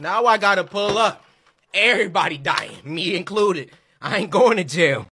Now I gotta pull up. Everybody dying, me included. I ain't going to jail.